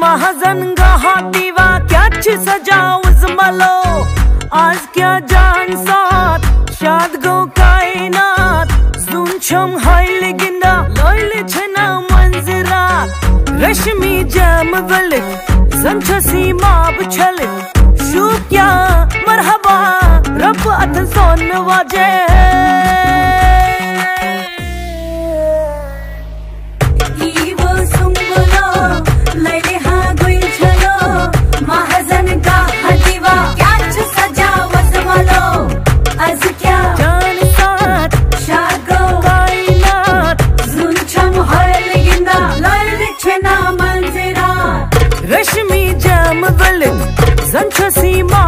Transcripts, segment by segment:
महाजन गहा क्या सजावज malo आज क्या जान साथ, शाद गो कायनात, सुनछम हाइल गिंदा लोइल छना रश्मि जाम वलिक संछसी माब छलिक शू क्या मरहबा रब अथ सोन वाजे। मंज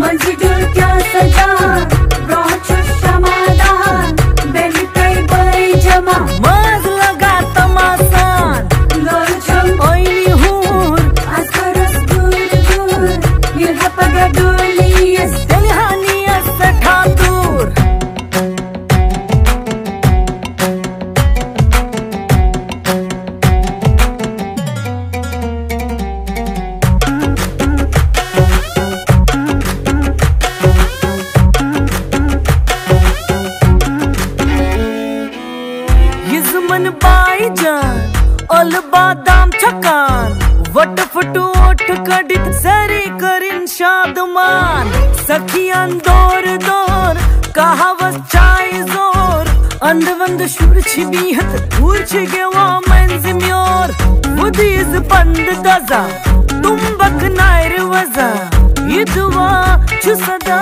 मंजिल क्या सजा? ब्रोच समाधान बेलते बई जमा। मज लगा हूर दूर दूर ये डोलियस यजमन बाई जान ओल बादाम छकान। वट फुट ओठ कडित सरी करिन शादमान। सखियान दौर दौर कहावत चाय ज़ोर। अंद वंद शुर छिबीहत दूर छिगेवा मंज म्योर। बुदीज पंद दजा, तुम बक नायर वजा। ये दुआ छु सदा